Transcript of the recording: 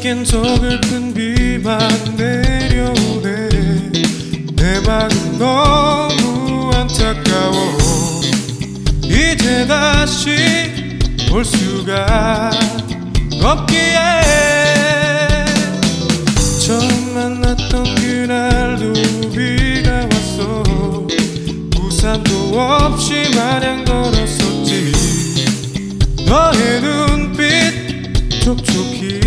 내겐 저 깊은 비만 내려오네. 내 마음 너무 안타까워. 이제 다시 볼 수가 없기에. 처음 만났던 그날도 비가 왔어. 우산도 없이 마냥 걸었었지. 너의 눈빛 촉촉히